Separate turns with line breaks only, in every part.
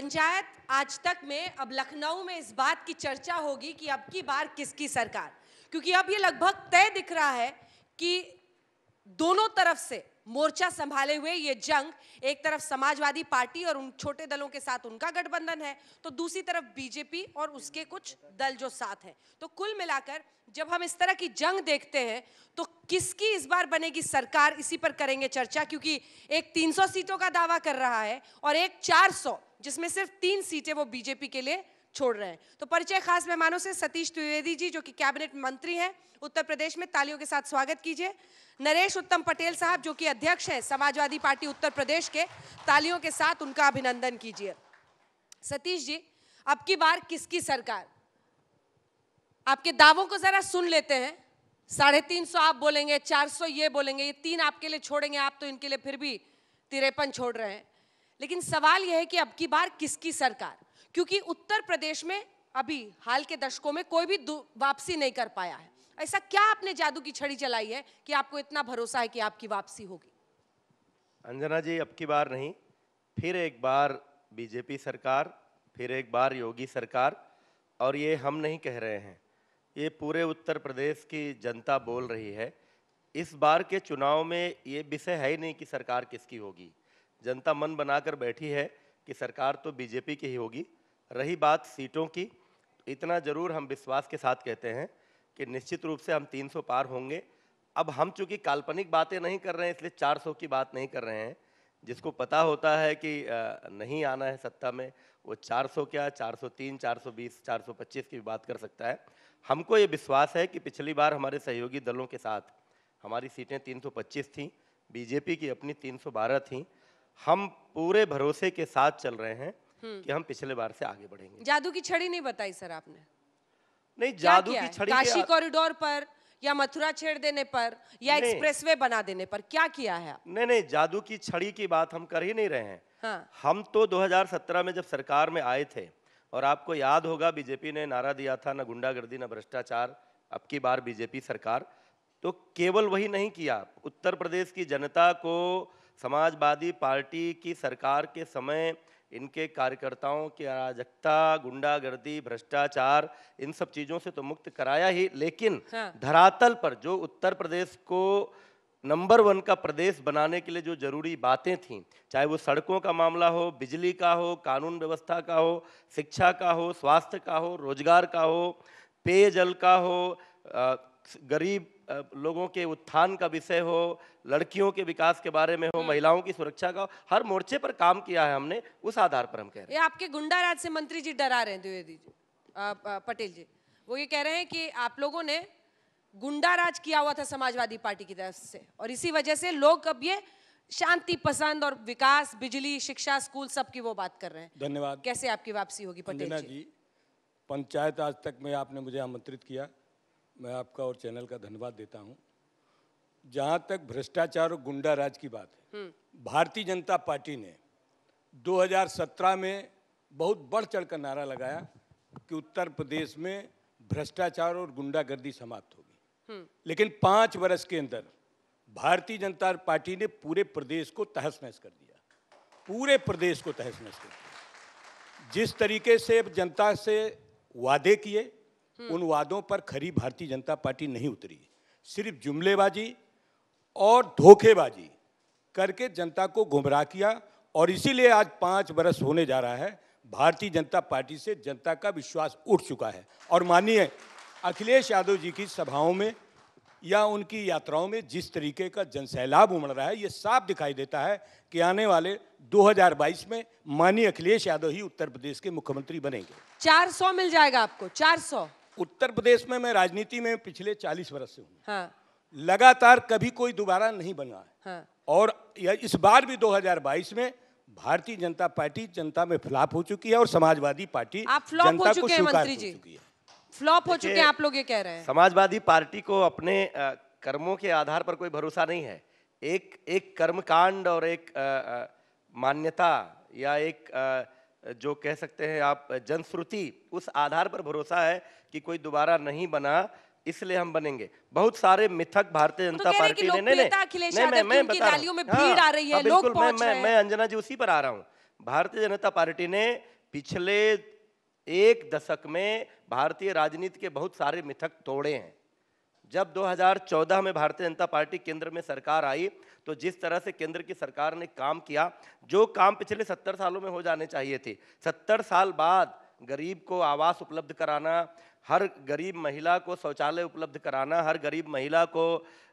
पंचायत आज तक में, अब लखनऊ में इस बात की चर्चा होगी कि अब की बार किसकी सरकार। क्योंकि अब ये लगभग तय दिख रहा है कि दोनों तरफ़ से मोर्चा संभाले हुए ये जंग, एक तरफ़ समाजवादी पार्टी और उन छोटे दलों के साथ उनका गठबंधन है तो दूसरी तरफ़ बीजेपी और उसके कुछ दल जो साथ हैं। तो कुल मिलाकर जब हम इस तरह की जंग देखते हैं तो किसकी इस बार बनेगी सरकार, इसी पर करेंगे चर्चा, क्योंकि एक 300 सीटों का दावा कर रहा है और एक 400 जिसमें सिर्फ़ तीन सीटें वो बीजेपी के लिए छोड़ रहे हैं। तो परिचय खास मेहमानों से सतीश द्विवेदी जी, जो कि कैबिनेट मंत्री हैं, उत्तर प्रदेश में तालियों के साथ स्वागत कीजिए। नरेश उत्तम पटेल साहब, जो कि अध्यक्ष हैं, समाजवादी पार्टी उत्तर प्रदेश के, तालियों के साथ उनका अभिनंदन कीजिए। सतीश जी अब की बार किसकी सरकार? आपके दावों को जरा सुन लेते हैं। साढ़े तीन सौ आप बोलेंगे, चार सौ ये बोलेंगे, ये तीन आपके लिए छोड़ेंगे, आप तो इनके लिए फिर भी तिरपन छोड़ रहे हैं। लेकिन सवाल यह है कि अब की बार किसकी सरकार? क्योंकि उत्तर प्रदेश में अभी हाल के दशकों में कोई भी वापसी नहीं कर पाया है। ऐसा क्या आपने जादू की छड़ी चलाई है कि आपको इतना भरोसा है कि आपकी वापसी होगी?
अंजना जी, अब की बार नहीं। फिर एक बार बीजेपी सरकार, फिर एक बार योगी सरकार, और ये हम नहीं कह रहे हैं। ये पूरे उत्तर प्रदेश की जनता बोल रही है। इस बार के चुनाव में ये विषय है ही नहीं कि सरकार किसकी होगी। जनता मन बनाकर बैठी है कि सरकार तो बीजेपी की ही होगी। रही बात सीटों की, इतना ज़रूर हम विश्वास के साथ कहते हैं कि निश्चित रूप से हम 300 पार होंगे। अब हम चूँकि काल्पनिक बातें नहीं कर रहे हैं, इसलिए 400 की बात नहीं कर रहे हैं। जिसको पता होता है कि नहीं आना है सत्ता में, वो 400 क्या 403 420 425 की बात कर सकता है। हमको ये विश्वास है कि पिछली बार हमारे सहयोगी दलों के साथ हमारी सीटें 325 थीं बीजेपी की अपनी 312 थीं। हम पूरे भरोसे के साथ चल रहे हैं कि हम पिछले बार से आगे बढ़ेंगे।
जादू की छड़ी नहीं बताई सर आपने।
नहीं जादू की छड़ी
काशी कॉरिडोर पर या मथुरा छेड़ देने पर या एक्सप्रेसवे बना देने पर क्या किया है
नहीं नहीं जादू की छड़ी की बात हम कर ही नहीं रहे हैं।
हाँ।
हम तो 2017 में जब सरकार में आए थे और आपको याद होगा बीजेपी ने नारा दिया था ना गुंडागर्दी ना भ्रष्टाचार अब की बार बीजेपी सरकार। तो केवल वही नहीं किया। उत्तर प्रदेश की जनता को समाजवादी पार्टी की सरकार के समय इनके कार्यकर्ताओं की अराजकता गुंडागर्दी भ्रष्टाचार इन सब चीज़ों से तो मुक्त कराया ही लेकिन
हाँ।
धरातल पर जो उत्तर प्रदेश को नंबर वन का प्रदेश बनाने के लिए जो ज़रूरी बातें थीं चाहे वो सड़कों का मामला हो बिजली का हो कानून व्यवस्था का हो शिक्षा का हो स्वास्थ्य का हो रोज़गार का हो पेयजल का हो गरीब लोगों के उत्थान का विषय हो लड़कियों के विकास के बारे में हो महिलाओं की सुरक्षा का हर मोर्चे पर काम किया है हमने उस आधार पर हम कह रहे हैं।
ये आपके गुंडा राज से मंत्री जी डरा रहे हैं द्विवेदी जी पटेल जी। वो ये कह रहे हैं कि आप लोगों ने गुंडा राज किया हुआ था समाजवादी पार्टी की तरफ़ से और इसी वजह से लोग अब ये शांति पसंद और विकास बिजली शिक्षा स्कूल सब की वो बात कर रहे हैं।
धन्यवाद।
कैसे आपकी वापसी होगी पटेल जी
पंचायत आज तक में आपने मुझे आमंत्रित किया। मैं आपका और चैनल का धन्यवाद देता हूँ। जहाँ तक भ्रष्टाचार और गुंडा राज की बात है भारतीय जनता पार्टी ने 2017 में बहुत बढ़ चढ़ कर नारा लगाया कि उत्तर प्रदेश में भ्रष्टाचार और गुंडागर्दी समाप्त होगी। लेकिन पाँच वर्ष के अंदर भारतीय जनता पार्टी ने पूरे प्रदेश को तहस नहस कर दिया। पूरे प्रदेश को तहस नहस कर दिया। जिस तरीके से जनता से वादे किए उन वादों पर खरी भारतीय जनता पार्टी नहीं उतरी। सिर्फ़ जुमलेबाजी और धोखेबाजी करके जनता को गुमराह किया और इसीलिए आज पाँच बरस होने जा रहा है भारतीय जनता पार्टी से जनता का विश्वास उठ चुका है। और मानिए अखिलेश यादव जी की सभाओं में या उनकी यात्राओं में जिस तरीके का जनसैलाब उमड़ रहा है ये साफ़ दिखाई देता है कि आने वाले 2022 में माननीय अखिलेश यादव ही उत्तर प्रदेश के मुख्यमंत्री बनेंगे।
चार सौ मिल जाएगा आपको चार सौ।
उत्तर प्रदेश में मैं राजनीति में पिछले 40 वर्ष से हूँ।
हाँ।
लगातार कभी कोई दोबारा नहीं बना है।
हाँ।
और इस बार भी 2022 में भारतीय जनता पार्टी जनता में फ्लॉप हो चुकी है और समाजवादी पार्टी
आप फ्लॉप हो
जनता को
चुके हैं मंत्री जी। फ्लॉप हो चुके हैं आप लोग ये कह रहे हैं।
समाजवादी पार्टी को अपने कर्मों के आधार पर कोई भरोसा नहीं है। एक एक कर्मकांड और एक मान्यता या एक अ, जो कह सकते हैं आप जनश्रुति उस आधार पर भरोसा है कि कोई दोबारा नहीं बना इसलिए हम बनेंगे। बहुत सारे मिथक भारतीय
तो
जनता
कि
पार्टी ने नहीं नहीं मैं मैं बता रहा हूँ।
रैलियों में
हाँ,
भीड़ आ रही है, लोग
बिल्कुल, मैं मैं मैं अंजना जी उसी पर आ रहा हूँ। भारतीय जनता पार्टी ने पिछले एक दशक में भारतीय राजनीति के बहुत सारे मिथक तोड़े हैं। जब 2014 में भारतीय जनता पार्टी केंद्र में सरकार आई तो जिस तरह से केंद्र की सरकार ने काम किया, जो काम पिछले 70 सालों में हो जाने चाहिए थे 70 साल बाद गरीब को आवास उपलब्ध कराना, हर गरीब महिला को शौचालय उपलब्ध कराना, हर गरीब महिला को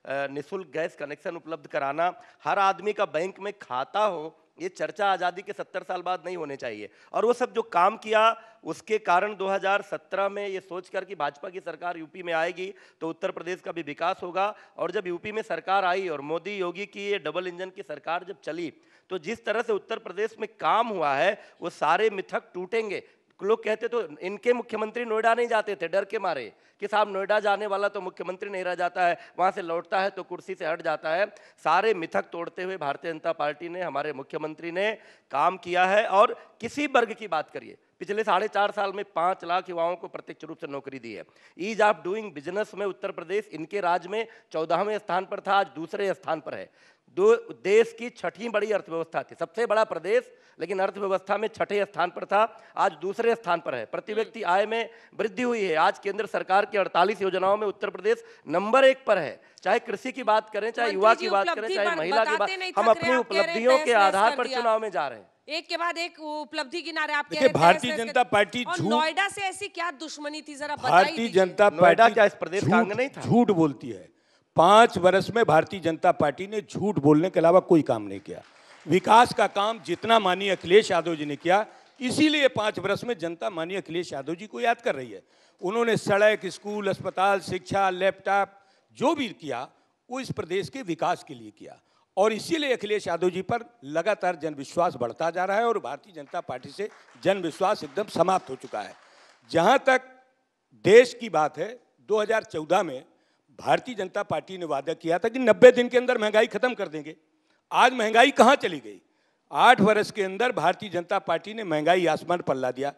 निशुल्क गैस कनेक्शन उपलब्ध कराना, हर आदमी का बैंक में खाता हो ये चर्चा आज़ादी के 70 साल बाद नहीं होने चाहिए। और वो सब जो काम किया, उसके कारण 2017 में ये सोचकर कि भाजपा की सरकार यूपी में आएगी तो उत्तर प्रदेश का भी विकास होगा। और जब यूपी में सरकार आई और मोदी योगी की ये डबल इंजन की सरकार जब चली तो जिस तरह से उत्तर प्रदेश में काम हुआ है, वो सारे मिथक टूटेंगे। लोग कहते तो इनके मुख्यमंत्री नोएडा नहीं जाते थे, डर के मारे कि साहब नोएडा जाने वाला तो मुख्यमंत्री नहीं रह जाता है, वहाँ से लौटता है तो कुर्सी से हट जाता है। सारे मिथक तोड़ते हुए भारतीय जनता पार्टी ने, हमारे मुख्यमंत्री ने काम किया है। और किसी वर्ग की बात करिए पिछले साढ़े चार साल में पाँच लाख युवाओं को प्रत्यक्ष रूप से नौकरी दी है। ईज ऑफ़ डूइंग बिज़नेस में उत्तर प्रदेश इनके राज्य में चौदहवें स्थान पर था आज दूसरे स्थान पर है। दो देश की छठी बड़ी अर्थव्यवस्था थी। सबसे बड़ा प्रदेश लेकिन अर्थव्यवस्था में छठे स्थान पर था आज दूसरे स्थान पर है। प्रति व्यक्ति आय में वृद्धि हुई है। आज केंद्र सरकार की 48 योजनाओं में उत्तर प्रदेश नंबर एक पर है। चाहे कृषि की बात करें चाहे युवा की बात करें चाहे महिला की बात हम अपनी उपलब्धियों के आधार पर चुनाव में जा रहे हैं।
एक के बाद एक उपलब्धि गिना रहे आप कह रहे
भारतीय जनता पार्टी
और नोएडा से ऐसी क्या दुश्मनी थी जरा
भारतीय जनता पार्टी
क्या इस प्रदेश का अंग नहीं था?
झूठ बोलती है। पाँच वर्ष में भारतीय जनता पार्टी ने झूठ बोलने के अलावा कोई काम नहीं किया। विकास का काम जितना माननीय अखिलेश यादव जी ने किया इसीलिए पाँच वर्ष में जनता माननीय अखिलेश यादव जी को याद कर रही है। उन्होंने सड़क स्कूल अस्पताल शिक्षा लैपटॉप जो भी किया वो इस प्रदेश के विकास के लिए किया। और इसीलिए अखिलेश यादव जी पर लगातार जनविश्वास बढ़ता जा रहा है और भारतीय जनता पार्टी से जनविश्वास एकदम समाप्त हो चुका है। जहाँ तक देश की बात है 2014 में भारतीय जनता पार्टी ने वादा किया था कि 90 दिन के अंदर महँगाई खत्म कर देंगे। आज महँगाई कहाँ चली गई? आठ वर्ष के अंदर भारतीय जनता पार्टी ने महँगाई आसमान पर ला दिया।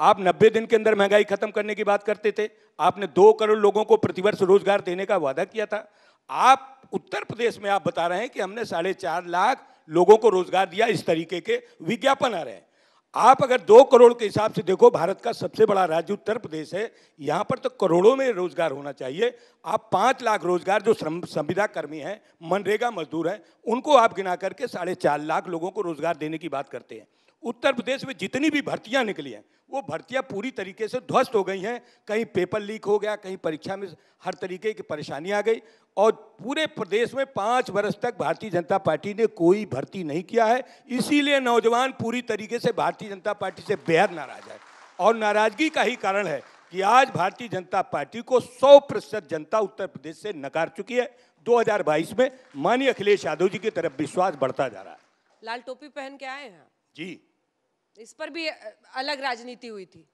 आप 90 दिन के अंदर महँगाई खत्म करने की बात करते थे। आपने दो करोड़ लोगों को प्रतिवर्ष रोज़गार देने का वादा किया था। आप उत्तर प्रदेश में आप बता रहे हैं कि हमने साढ़े चार लाख लोगों को रोज़गार दिया इस तरीके के विज्ञापन आ रहे हैं। आप अगर दो करोड़ के हिसाब से देखो, भारत का सबसे बड़ा राज्य उत्तर प्रदेश है, यहाँ पर तो करोड़ों में रोज़गार होना चाहिए। आप पाँच लाख रोज़गार जो संविदा कर्मी हैं, मनरेगा मजदूर हैं, उनको आप गिना करके साढ़े चार लाख लोगों को रोज़गार देने की बात करते हैं। उत्तर प्रदेश में जितनी भी भर्तियाँ निकली हैं वो भर्तियाँ पूरी तरीके से ध्वस्त हो गई हैं। कहीं पेपर लीक हो गया कहीं परीक्षा में हर तरीके की परेशानी आ गई। और पूरे प्रदेश में पाँच वर्ष तक भारतीय जनता पार्टी ने कोई भर्ती नहीं किया है। इसीलिए नौजवान पूरी तरीके से भारतीय जनता पार्टी से बेहद नाराज़ है। और नाराज़गी का ही कारण है कि आज भारतीय जनता पार्टी को 100 प्रतिशत जनता उत्तर प्रदेश से नकार चुकी है। 2022 में माननीय अखिलेश यादव जी की तरफ़ विश्वास बढ़ता जा रहा है।
लाल टोपी पहन के आए हैं
जी।
इस पर भी अलग राजनीति हुई थी।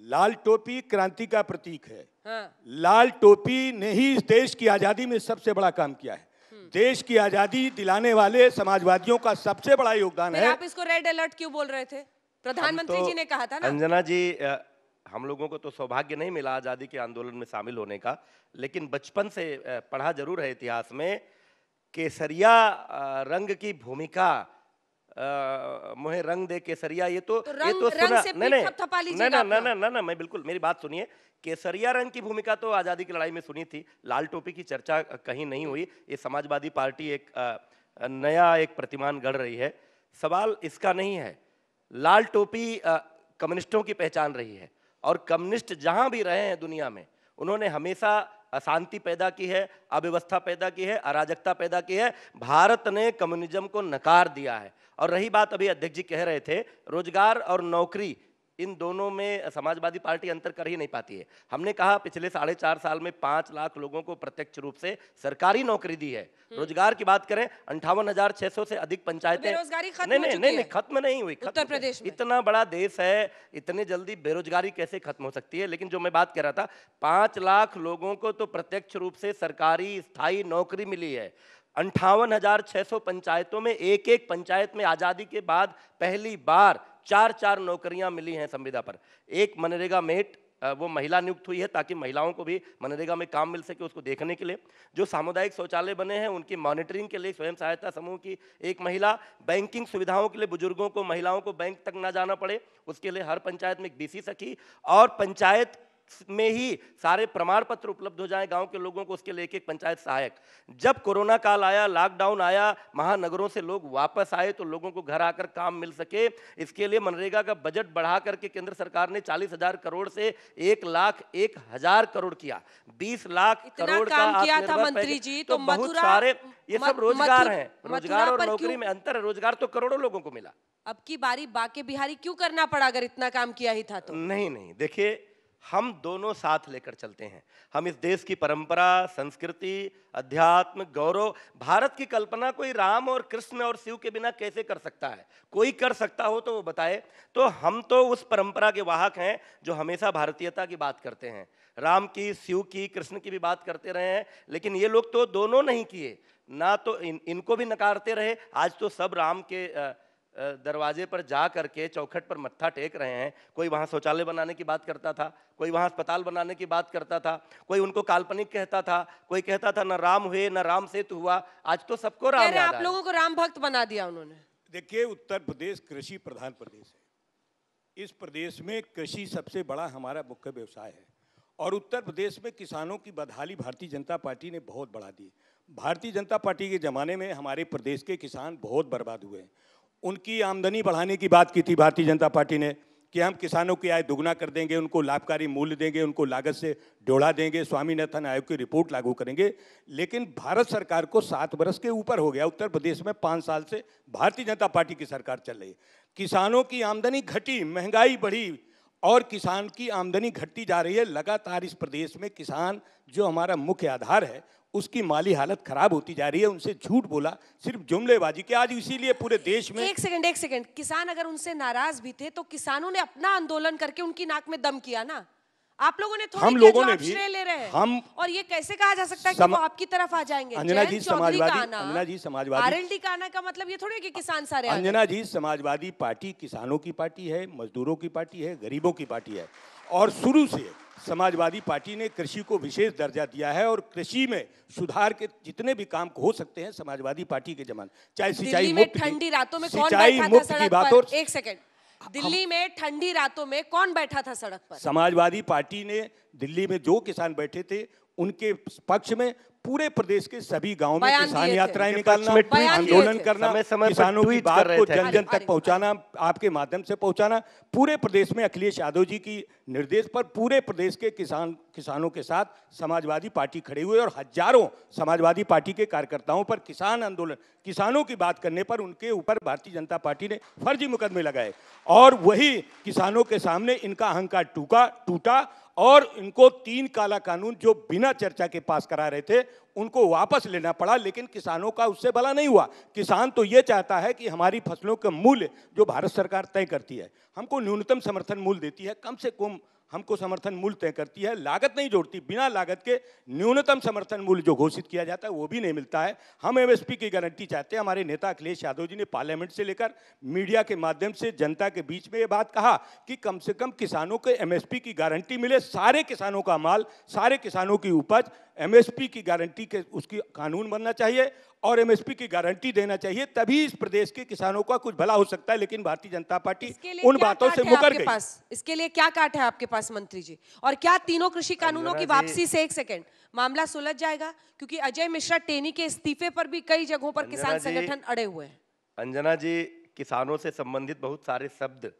लाल टोपी क्रांति का प्रतीक है।
हाँ।
लाल टोपी ने ही इस देश की आज़ादी में सबसे बड़ा काम किया है। देश की आज़ादी दिलाने वाले समाजवादियों का सबसे बड़ा योगदान है।
आप इसको रेड अलर्ट क्यों बोल रहे थे? प्रधानमंत्री
तो-
जी ने कहा था ना।
अंजना जी हम लोगों को तो सौभाग्य नहीं मिला आज़ादी के आंदोलन में शामिल होने का लेकिन बचपन से पढ़ा ज़रूर है इतिहास में केसरिया रंग की भूमिका मुहे रंग दे केसरिया ये तो,
तो
ये तो सुना नहीं नहीं। ना ना ना ना ना मैं बिल्कुल मेरी बात सुनिए। केसरिया रंग की भूमिका तो आज़ादी की लड़ाई में सुनी थी। लाल टोपी की चर्चा कहीं नहीं हुई। ये समाजवादी पार्टी एक नया एक प्रतिमान गढ़ रही है। सवाल इसका नहीं है। लाल टोपी कम्युनिस्टों की पहचान रही है। और कम्युनिस्ट जहाँ भी रहे हैं दुनिया में उन्होंने हमेशा अशांति पैदा की है, अव्यवस्था पैदा की है, अराजकता पैदा की है, भारत ने कम्युनिज्म को नकार दिया है। और रही बात अभी अध्यक्ष जी कह रहे थे, रोज़गार और नौकरी इन दोनों में समाजवादी पार्टी अंतर कर ही नहीं पाती है। हमने कहा पिछले साढ़े चार साल में पाँच लाख लोगों को प्रत्यक्ष रूप से सरकारी नौकरी दी है। रोज़गार की बात करें अंठावन हज़ार छह सौ से अधिक पंचायतें नहीं नहीं नहीं नहीं खत्म नहीं हुई
उत्तर प्रदेश
इतना बड़ा देश है इतने जल्दी बेरोजगारी कैसे खत्म हो सकती है? लेकिन जो मैं बात कर रहा था पाँच लाख लोगों को तो प्रत्यक्ष रूप से सरकारी स्थायी नौकरी मिली है। अंठावन हज़ार छह सौ पंचायतों में एक एक पंचायत में आज़ादी के बाद पहली बार चार चार नौकरियाँ मिली हैं संविदा पर। एक मनरेगा मेट वो महिला नियुक्त हुई है ताकि महिलाओं को भी मनरेगा में काम मिल सके उसको देखने के लिए। जो सामुदायिक शौचालय बने हैं, उनकी मॉनिटरिंग के लिए, स्वयं सहायता समूह की एक महिला, बैंकिंग सुविधाओं के लिए, बुज़ुर्गों को, महिलाओं को बैंक तक ना जाना पड़े, उसके लिए हर पंचायत में एक बीसी सखी और पंचायत में ही सारे प्रमाण पत्र उपलब्ध हो जाए गाँव के लोगों को उसके एक पंचायत सहायक। जब कोरोना काल आया लॉकडाउन आया महानगरों से लोग वापस आए तो लोगों को घर आकर काम मिल सके। इसके लिए मनरेगा का बजट बढ़ा करके केंद्र सरकार ने चालीस हज़ार करोड़ से एक लाख एक हज़ार करोड़ किया। बीस लाख करोड़ का
किया था मंत्री जी,
तो
तो
बहुत सारे ये सब रोज़गार हैं। रोज़गार और नौकरी में अंतर है। रोज़गार तो करोड़ों लोगों को मिला।
अब की बारी बाके बिहारी क्यों करना पड़ा अगर इतना काम किया ही था तो?
नहीं नहीं देखिए हम दोनों साथ लेकर चलते हैं। हम इस देश की परंपरा संस्कृति अध्यात्म गौरव भारत की कल्पना कोई राम और कृष्ण और शिव के बिना कैसे कर सकता है? कोई कर सकता हो तो वो बताए। तो हम तो उस परंपरा के वाहक हैं जो हमेशा भारतीयता की बात करते हैं। राम की शिव की कृष्ण की भी बात करते रहे हैं लेकिन ये लोग तो दोनों नहीं किए। ना तो इन इनको भी नकारते रहे। आज तो सब राम के अ, दरवाजे पर जा करके चौखट पर मत्था टेक रहे हैं। कोई वहाँ शौचालय बनाने की बात करता था कोई वहाँ अस्पताल बनाने की बात करता था कोई उनको काल्पनिक कहता था कोई कहता था न राम हुए न राम सेतु हुआ आज तो सबको राम याद
आप। लोगों को राम भक्त बना दिया उन्होंने।
देखिए उत्तर प्रदेश कृषि प्रधान प्रदेश है। इस प्रदेश में कृषि सबसे बड़ा हमारा मुख्य व्यवसाय है। और उत्तर प्रदेश में किसानों की बदहाली भारतीय जनता पार्टी ने बहुत बढ़ा दी भारतीय जनता पार्टी के ज़माने में हमारे प्रदेश के किसान बहुत बर्बाद हुए हैं। उनकी आमदनी बढ़ाने की बात की थी भारतीय जनता पार्टी ने कि हम किसानों की आय दुगना कर देंगे, उनको लाभकारी मूल्य देंगे, उनको लागत से जोड़ा देंगे, स्वामीनाथन आयोग की रिपोर्ट लागू करेंगे। लेकिन भारत सरकार को सात बरस के ऊपर हो गया, उत्तर प्रदेश में पाँच साल से भारतीय जनता पार्टी की सरकार चल रही किसानों की आमदनी घटी, महँगाई बढ़ी और किसान की आमदनी घटती जा रही है। लगातार इस प्रदेश में किसान, जो हमारा मुख्य आधार है उसकी माली हालत खराब होती जा रही है उनसे झूठ बोला सिर्फ़ जुमलेबाजी के आज इसीलिए पूरे देश में
एक सेकंड एक सेकंड। किसान अगर उनसे नाराज़ भी थे तो किसानों ने अपना आंदोलन करके उनकी नाक में दम किया ना? आप लोगों ने थोड़ी
हम लोगों ने भी-
ले रहे हैं।
हम-
और ये कैसे कहा जा सकता है कि वो आपकी तरफ़ आ जाएँगे?
अंजना जी समाजवादी- अंजना जी समाजवादी-
आरएलडी का आना का मतलब ये थोड़ी है कि किसान सारे
अंजना जी समाजवादी पार्टी किसानों की पार्टी है मजदूरों की पार्टी है गरीबों की पार्टी है। और शुरू से समाजवादी पार्टी ने कृषि को विशेष दर्जा दिया है और कृषि में सुधार के जितने भी काम हो सकते हैं समाजवादी पार्टी के जमान। चाहे सिंचाई
में ठंडी रातों में
सिंचाई मुक्त की बात और
एक सेकेंड दिल्ली में ठंडी रातों में कौन बैठा था सड़क पर?
समाजवादी पार्टी ने दिल्ली में जो किसान बैठे थे उनके पक्ष में पूरे प्रदेश के सभी गाँव में किसान यात्राएँ निकालना आंदोलन करना
समय समय
किसानों की बात को जन जन तक पहुंचाना आपके माध्यम से पहुंचाना पूरे प्रदेश में अखिलेश यादव जी की निर्देश पर पूरे प्रदेश के किसान किसानों के साथ समाजवादी पार्टी खड़े हुए और हज़ारों समाजवादी पार्टी के कार्यकर्ताओं पर किसान आंदोलन किसानों की बात करने पर उनके ऊपर भारतीय जनता पार्टी ने फर्जी मुकदमे लगाए और वही किसानों के सामने इनका अहंकार टूका टूटा और इनको तीन काला कानून जो बिना चर्चा के पास करा रहे थे, उनको वापस लेना पड़ा, लेकिन किसानों का उससे भला नहीं हुआ। किसान तो ये चाहता है कि हमारी फ़सलों का मूल्य जो भारत सरकार तय करती है, हमको न्यूनतम समर्थन मूल्य देती है, कम से कम हमको समर्थन मूल्य तय करती है, लागत नहीं जोड़ती, बिना लागत के न्यूनतम समर्थन मूल्य जो घोषित किया जाता है, वो भी नहीं मिलता है। हम एमएसपी की गारंटी चाहते हैं, हमारे नेता अखिलेश यादव जी ने पार्लियामेंट से लेकर मीडिया के माध्यम से जनता के बीच में ये बात कहा कि कम से कम किसानों के एमएसपी की गारंटी मिले, सारे किसानों का माल, सारे किसानों की उपज एमएसपी की गारंटी के उसकी कानून बनना चाहिए और एमएसपी की गारंटी देना चाहिए तभी इस प्रदेश के किसानों का कुछ भला हो सकता है। लेकिन भारतीय जनता पार्टी उन बातों से मुकर गई।
पास? इसके लिए क्या काट है आपके पास मंत्री जी? और क्या तीनों कृषि कानूनों की वापसी से एक सेकंड मामला सुलझ जाएगा? क्योंकि अजय मिश्रा टेनी के इस्तीफे पर भी कई जगहों पर किसान संगठन अड़े हुए हैं।
अंजना जी किसानों से संबंधित बहुत सारे शब्द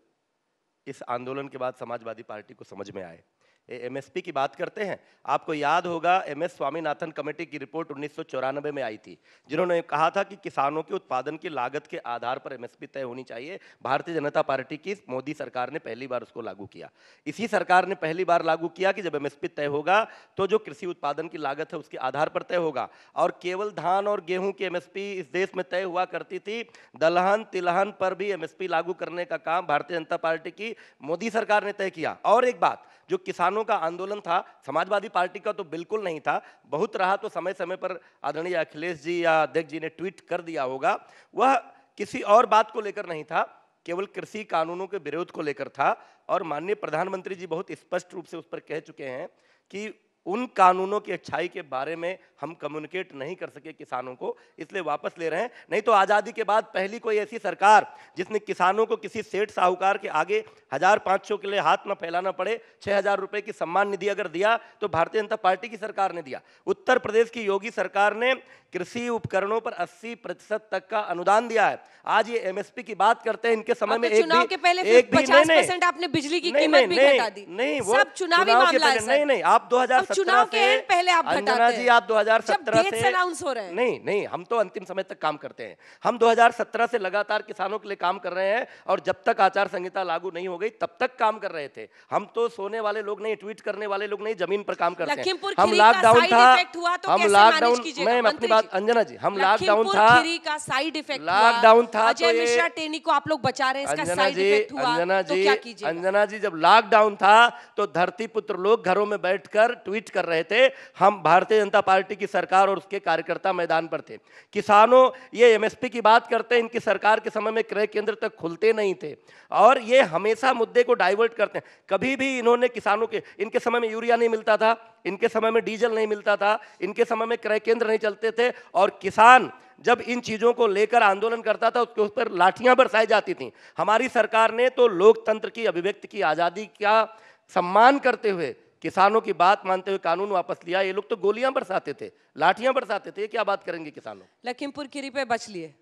इस आंदोलन के बाद समाजवादी पार्टी को समझ में आए। एमएसपी की बात करते हैं, आपको याद होगा एम एस स्वामीनाथन कमेटी की रिपोर्ट उन्नीस सौ चौरानवे में आई थी, जिन्होंने कहा था कि किसानों के उत्पादन की लागत के आधार पर एमएसपी तय होनी चाहिए। भारतीय जनता पार्टी की मोदी सरकार ने पहली बार उसको लागू किया। इसी सरकार ने पहली बार लागू किया कि जब एमएसपी तय होगा तो जो कृषि उत्पादन की लागत है उसके आधार पर तय होगा। और केवल धान और गेहूँ की एमएसपी इस देश में तय हुआ करती थी, दलहन, तिलहन पर भी एमएसपी लागू करने का काम भारतीय जनता पार्टी की मोदी सरकार ने तय किया। और एक बात, जो किसानों का आंदोलन था, समाजवादी पार्टी का तो बिल्कुल नहीं था। बहुत रहा तो समय समय पर आदरणीय अखिलेश जी या अध्यक्ष जी ने ट्वीट कर दिया होगा। वह किसी और बात को लेकर नहीं था, केवल कृषि कानूनों के विरोध को लेकर था। और माननीय प्रधानमंत्री जी बहुत स्पष्ट रूप से उस पर कह चुके हैं कि उन कानूनों की अच्छाई के बारे में हम कम्युनिकेट नहीं कर सके किसानों को इसलिए वापस ले रहे हैं। नहीं तो आज़ादी के बाद पहली कोई ऐसी सरकार जिसने किसानों को किसी सेठ साहूकार के आगे हज़ार पाँच सौ के लिए हाथ न फैलाना पड़े छः हज़ार रुपये की सम्मान निधि अगर दिया तो भारतीय जनता पार्टी की सरकार ने दिया। उत्तर प्रदेश की योगी सरकार ने कृषि उपकरणों पर 80 प्रतिशत तक का अनुदान दिया है। आज ये एमएसपी की बात करते हैं इनके समय में
तो
एक
चुनाव के पहले
एक भी नहीं,
आपने बिजली की
नहीं,
कीमत
नहीं,
भी घटा दी।
नहीं वो
चुनावी
चुनाव
मामला है,
नहीं नहीं आप 2017
अब चुनाव के पहले आप
अंजना जी आप 2017
जब dates
से
announce हो रहे हैं।
नहीं नहीं हम तो अंतिम समय तक काम करते हैं। हम 2017 से लगातार किसानों के लिए काम कर रहे हैं और जब तक आचार संहिता लागू नहीं हो गई तब तक काम कर रहे थे। हम तो सोने वाले लोग नहीं ट्वीट करने वाले लोग नहीं ज़मीन पर काम करते हैं। हम लॉकडाउन था
तो
हम लॉकडाउन मैं अपनी बात अंजना जी हम लॉकडाउन था।
का साइड इफ़ेक्ट
लॉकडाउन था
अजय
तो
मिश्रा टेनी को आप लोग बचा रहे हैं इसका साइड इफ़ेक्ट हुआ
अंजना
तो
जी अंजना जी जब लॉकडाउन था तो धरती पुत्र लोग घरों में बैठकर ट्वीट कर रहे थे। हम भारतीय जनता पार्टी की सरकार और उसके कार्यकर्ता मैदान पर थे। किसानों, ये एमएसपी की बात करते हैं, इनकी सरकार के समय में क्रय केंद्र तक खुलते नहीं थे। और ये हमेशा मुद्दे को डाइवर्ट करते हैं। कभी भी इन्होंने किसानों के, इनके समय में यूरिया नहीं मिलता था, इनके समय में डीजल नहीं मिलता था, इनके समय में क्रय केंद्र नहीं चलते थे। और किसान जब इन चीज़ों को लेकर आंदोलन करता था, उसके ऊपर लाठियाँ बरसाई जाती थी। हमारी सरकार ने तो लोकतंत्र की, अभिव्यक्ति की आज़ादी का सम्मान करते हुए किसानों की बात मानते हुए कानून वापस लिया। ये लोग तो गोलियाँ बरसाते थे लाठियाँ बरसाते थे। ये क्या बात करेंगे किसानों?
लखीमपुर खीरी पे बच लिए।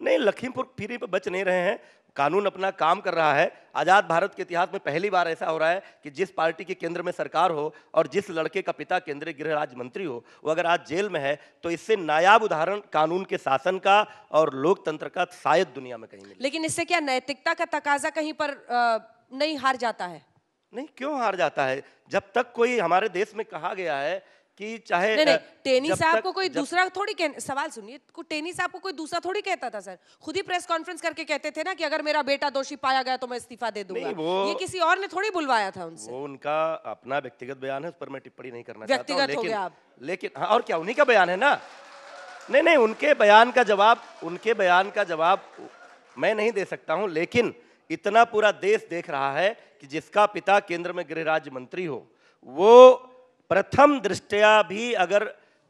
नहीं लखीमपुर खीरी पे बच नहीं रहे हैं। कानून अपना काम कर रहा है। आज़ाद भारत के इतिहास में पहली बार ऐसा हो रहा है कि जिस पार्टी के केंद्र में सरकार हो और जिस लड़के का पिता केंद्रीय गृह राज्य मंत्री हो वो अगर आज जेल में है तो इससे नायाब उदाहरण कानून के शासन का और लोकतंत्र का शायद दुनिया में कहीं मिले।
लेकिन इससे क्या नैतिकता का तकाजा कहीं पर अ, नहीं हार जाता है?
नहीं क्यों हार जाता है? जब तक कोई हमारे देश में कहा गया है कि चाहे
नहीं नहीं टेनी साहब को कोई
जब-
दूसरा थोड़ी कह सवाल सुनिए को टेनी साहब को कोई दूसरा थोड़ी कहता था सर? खुद ही प्रेस कॉन्फ्रेंस करके कहते थे ना कि अगर मेरा बेटा दोषी पाया गया तो मैं इस्तीफा दे दूँगा।
वो-
ये किसी और ने थोड़ी बुलवाया था उनसे।
वो उनका अपना व्यक्तिगत बयान है उस पर मैं टिप्पणी नहीं करना चाहता
व्यक्तिगत
लेकिन लेकिन हाँ और क्या उन्हीं का बयान है ना? नहीं नहीं उनके बयान का जवाब उनके बयान का जवाब मैं नहीं दे सकता हूँ लेकिन इतना पूरा देश देख रहा है कि जिसका पिता केंद्र में गृह राज्य मंत्री हो वो प्रथम दृष्टया भी अगर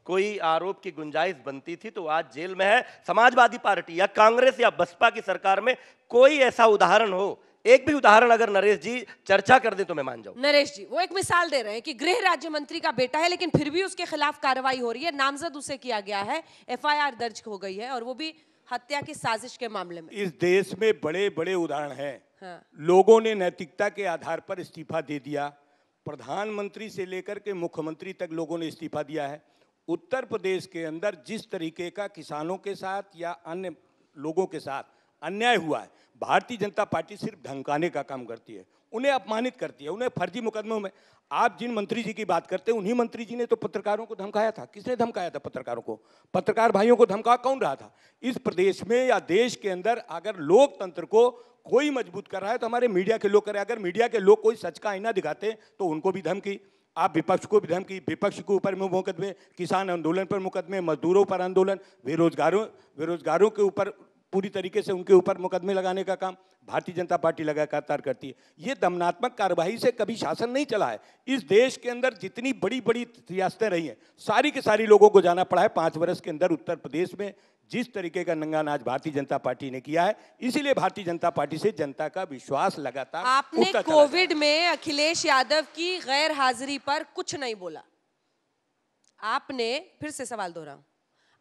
कोई आरोप की गुंजाइश बनती थी तो आज जेल में है। समाजवादी पार्टी या कांग्रेस या बसपा की सरकार में कोई ऐसा उदाहरण हो। एक भी उदाहरण अगर नरेश जी चर्चा कर दे तो मैं मान जाऊँ।
नरेश जी वो एक मिसाल दे रहे हैं कि गृह राज्य मंत्री का बेटा है लेकिन फिर भी उसके खिलाफ कार्रवाई हो रही है। नामजद उसे किया गया है एफआईआर दर्ज हो गई है और वो भी हत्या की साजिश के मामले में।
इस देश में बड़े बड़े उदाहरण हैं।
हाँ।
लोगों ने नैतिकता के आधार पर इस्तीफा दे दिया। प्रधानमंत्री से लेकर के मुख्यमंत्री तक लोगों ने इस्तीफा दिया है। उत्तर प्रदेश के अंदर जिस तरीके का किसानों के साथ या अन्य लोगों के साथ अन्याय हुआ है, भारतीय जनता पार्टी सिर्फ़ ढंकाने का काम करती है। उन्हें अपमानित करती है, उन्हें फर्जी मुकदमों में। आप जिन मंत्री जी की बात करते हैं, उन्हीं मंत्री जी ने तो पत्रकारों को धमकाया था। किसने धमकाया था पत्रकारों को? पत्रकार भाइयों को धमका कौन रहा था? इस प्रदेश में या देश के अंदर अगर लोकतंत्र को कोई मज़बूत कर रहा है तो हमारे मीडिया के लोग करें अगर मीडिया के लोग कोई सच का आईना दिखाते तो उनको भी धमकी। आप विपक्ष को भी धमकी। विपक्ष के ऊपर मुकदमे, किसान आंदोलन पर मुकदमे, मजदूरों पर आंदोलन, बेरोजगारों बेरोजगारों के ऊपर पूरी तरीके से उनके ऊपर मुकदमे लगाने का काम। भारतीय जनता पार्टी लगातार करती है। ये दमनात्मक कार्यवाही से कभी शासन नहीं चला है। इस देश के अंदर जितनी बड़ी बड़ी रियासतें रही हैं सारी के सारी लोगों को जाना पड़ा है। पाँच वर्ष के अंदर उत्तर प्रदेश में जिस तरीके का नंगा नाच भारतीय जनता पार्टी ने किया है इसीलिए भारतीय जनता पार्टी से जनता का विश्वास लगातार
आपने। कोविड में अखिलेश यादव की गैर हाजिरी पर कुछ नहीं बोला। आपने फिर से सवाल दोहराऊं।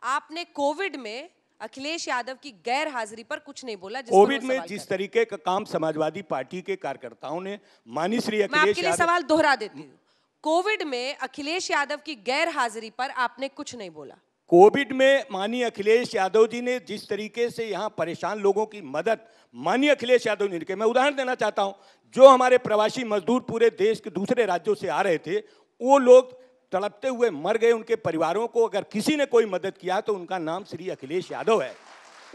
आपने कोविड में अखिलेश यादव की गैर हाजिरी पर कुछ नहीं बोला जिस
कोविड में जिस तरीके का काम समाजवादी पार्टी के कार्यकर्ताओं ने मानी श्री।
मैं आपके लिए सवाल दोहरा देती हूँ। कोविड में अखिलेश यादव की गैर हाजिरी पर आपने कुछ नहीं बोला।
कोविड में माननीय अखिलेश यादव जी ने जिस तरीके से यहाँ परेशान लोगों की मदद माननीय अखिलेश यादव जी ने मैं उदाहरण देना चाहता हूँ जो हमारे प्रवासी मजदूर पूरे देश के दूसरे राज्यों से आ रहे थे वो लोग तड़पते हुए मर गए उनके परिवारों को, अगर किसी ने कोई मदद किया तो उनका नाम श्री अखिलेश यादव है।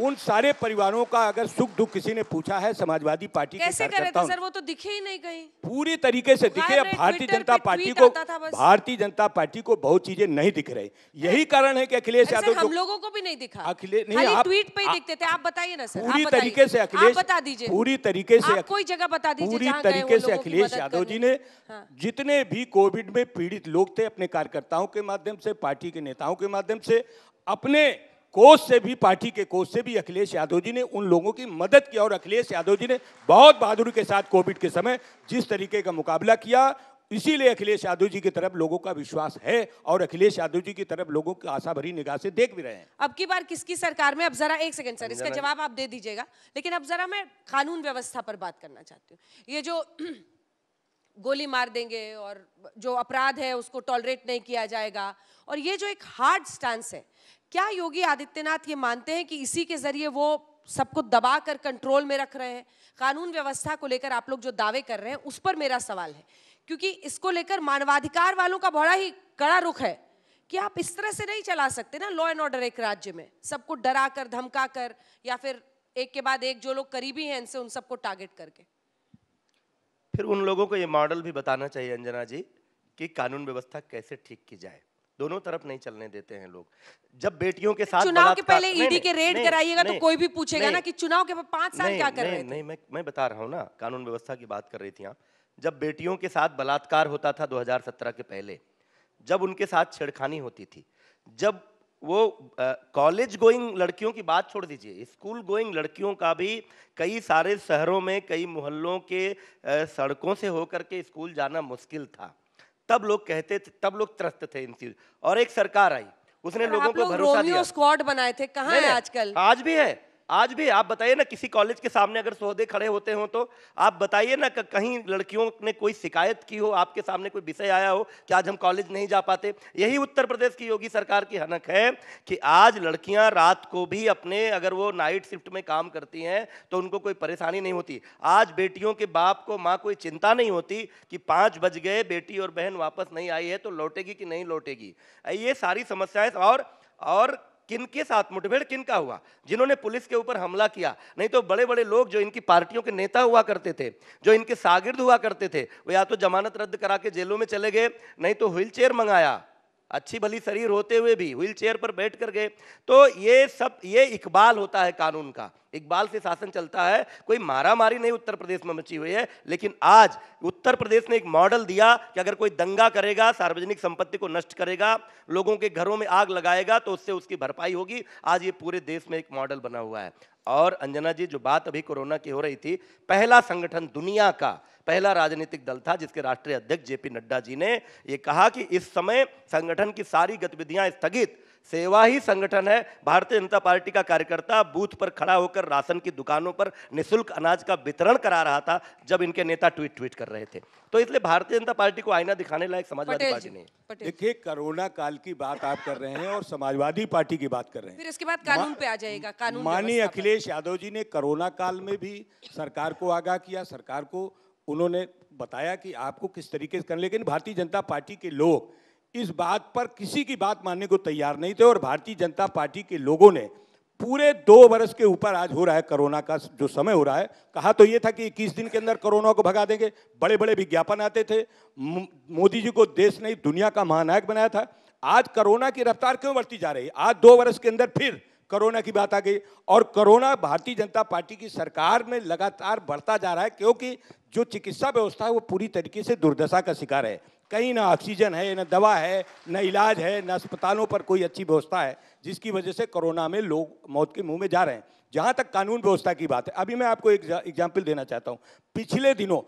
उन सारे परिवारों का अगर सुख दुख किसी ने पूछा है समाजवादी पार्टी के
कैसे कर थे सर? वो तो दिखे ही नहीं कहीं।
पूरी तरीके से दिखे अब भारतीय जनता पार्टी को। भारतीय जनता पार्टी को बहुत चीज़ें नहीं दिख रही। यही कारण है कि अखिलेश यादव
हम लोगों को भी नहीं दिखा।
अखिले- नहीं, आप-
ट्वीट पे ही दिखते थे। आप बताइए ना सर।
पूरी तरीके से अखिलेश
बता दीजिए।
पूरी तरीके से
कोई जगह बता दीजिए
पूरी तरीके से अखिलेश यादव जी ने
हाँ।
जितने भी कोविड में पीड़ित लोग थे अपने कार्यकर्ताओं के माध्यम से पार्टी के नेताओं के माध्यम से अपने कोष से भी पार्टी के कोष से भी अखिलेश यादव जी ने उन लोगों की मदद की और अखिलेश यादव जी ने बहुत बहादुरी के साथ कोविड के समय जिस तरीके का मुकाबला किया इसीलिए अखिलेश यादव जी की तरफ़ लोगों का विश्वास है और अखिलेश यादव जी की तरफ़ लोगों की आशा भरी निगाह से देख भी रहे हैं।
अब की बार किसकी सरकार में? अब जरा एक सेकंड सर इसका जवाब आप दे दीजिएगा। लेकिन अब जरा मैं कानून व्यवस्था पर बात करना चाहती हूँ। ये जो गोली मार देंगे और जो अपराध है उसको टॉलरेट नहीं किया जाएगा और ये जो एक हार्ड स्टांस है, क्या योगी आदित्यनाथ ये मानते हैं कि इसी के ज़रिए वो सबको दबा कर कंट्रोल में रख रहे हैं? कानून व्यवस्था को लेकर आप लोग जो दावे कर रहे हैं, उस पर मेरा सवाल है। क्योंकि इसको लेकर मानवाधिकार वालों का बड़ा ही कड़ा रुख है कि आप इस तरह से नहीं चला सकते ना लॉ एंड ऑर्डर एक राज्य में। सबको डरा कर धमका कर या फिर एक के बाद एक जो लोग करीबी हैं इनसे उन सबको टारगेट करके।
फिर उन लोगों को ये मॉडल भी बताना चाहिए अंजना जी कि कानून व्यवस्था कैसे ठीक की जाए। दोनों तरफ़ नहीं चलने देते हैं लोग। जब बेटियों के साथ
चुनाव के पहले ईडी के रेड कराइएगा तो कोई भी पूछेगा ना कि चुनाव के पाँच साल क्या कर रहे थे?
नहीं मैं मैं बता रहा हूँ ना कानून व्यवस्था की बात कर रही थी आप जब बेटियों के साथ बलात्कार होता था 2017 के पहले जब उनके साथ छेड़खानी होती थी जब वो कॉलेज गोइंग लड़कियों की बात छोड़ दीजिए स्कूल गोइंग लड़कियों का भी कई सारे शहरों में कई मोहल्लों के सड़कों से होकर के स्कूल जाना मुश्किल था। तब लोग कहते थे तब लोग त्रस्त थे इन चीज़। और एक सरकार आई उसने लोगों को भरोसा दिया।
स्क्वाड बनाए थे कहा है आजकल?
आज भी है। आज भी आप बताइए ना, किसी कॉलेज के सामने अगर सौदे खड़े होते हो तो आप बताइए ना कहीं लड़कियों ने कोई शिकायत की हो, आपके सामने कोई विषय आया हो कि आज हम कॉलेज नहीं जा पाते। यही उत्तर प्रदेश की योगी सरकार की हनक है कि आज लड़कियाँ रात को भी अपने अगर वो नाइट शिफ्ट में काम करती हैं तो उनको कोई परेशानी नहीं होती। आज बेटियों के बाप को, माँ कोई चिंता नहीं होती कि पाँच बज गए, बेटी और बहन वापस नहीं आई है तो लौटेगी कि नहीं लौटेगी। ये सारी समस्याएँ और और किन के साथ मुठभेड़ किन का हुआ? जिन्होंने पुलिस के ऊपर हमला किया। नहीं तो बड़े बड़े लोग जो इनकी पार्टियों के नेता हुआ करते थे, जो इनके सागिर्द हुआ करते थे, वो या तो जमानत रद्द करा के जेलों में चले गए, नहीं तो व्हील चेयर मंगाया। अच्छी भली शरीर होते हुए भी व्हील चेयर पर बैठ कर गए। तो ये सब, ये इकबाल होता है कानून का। इकबाल से शासन चलता है, कोई मारा मारी नहीं उत्तर प्रदेश में मची हुई है, लेकिन आज उत्तर प्रदेश ने एक मॉडल दिया कि अगर कोई दंगा करेगा, सार्वजनिक संपत्ति को नष्ट करेगा, लोगों के घरों में आग लगाएगा तो उससे उसकी भरपाई होगी। आज ये पूरे देश में एक मॉडल बना हुआ है। और अंजना जी, जो बात अभी कोरोना की हो रही थी, पहला संगठन दुनिया का पहला राजनीतिक दल था, जिसके राष्ट्रीय अध्यक्ष जेपी नड्डा जी ने ये कहा कि इस समय संगठन की सारी गतिविधियाँ स्थगित सेवा ही संगठन है। भारतीय जनता पार्टी का कार्यकर्ता बूथ पर खड़ा होकर राशन की दुकानों पर निशुल्क अनाज का वितरण करा रहा था जब इनके नेता ट्वीट ट्वीट कर रहे थे। तो इसलिए भारतीय जनता पार्टी को आईना दिखाने लायक समाजवादी पार्टी नहीं
देखिए कोरोना काल की बात आप कर रहे हैं और समाजवादी पार्टी की बात कर रहे हैं।
फिर इसके बाद कानून पे आ जाएगा कानून
माननीय अखिलेश यादव जी ने कोरोना काल में भी सरकार को आगाह किया सरकार को उन्होंने बताया कि आपको किस तरीके से करना लेकिन भारतीय जनता पार्टी के लोग इस बात पर किसी की बात मानने को तैयार नहीं थे और भारतीय जनता पार्टी के लोगों ने पूरे दो वर्ष के ऊपर आज हो रहा है कोरोना का जो समय हो रहा है, कहा तो ये था कि इक्कीस दिन के अंदर कोरोना को भगा देंगे। बड़े बड़े विज्ञापन आते थे। मोदी जी को देश ने दुनिया का महानायक बनाया था। आज कोरोना की रफ्तार क्यों बढ़ती जा रही? है आज दो वर्ष के अंदर फिर कोरोना की बात आ गई और कोरोना भारतीय जनता पार्टी की सरकार में लगातार बढ़ता जा रहा है, क्योंकि जो चिकित्सा व्यवस्था है वो पूरी तरीके से दुर्दशा का शिकार है। कहीं ना ऑक्सीजन है न दवा है न इलाज है न अस्पतालों पर कोई अच्छी व्यवस्था है जिसकी वजह से कोरोना में लोग मौत के मुँह में जा रहे हैं। जहाँ तक कानून व्यवस्था की बात है अभी मैं आपको एक एग्ज़ाम्पल देना चाहता हूँ। पिछले दिनों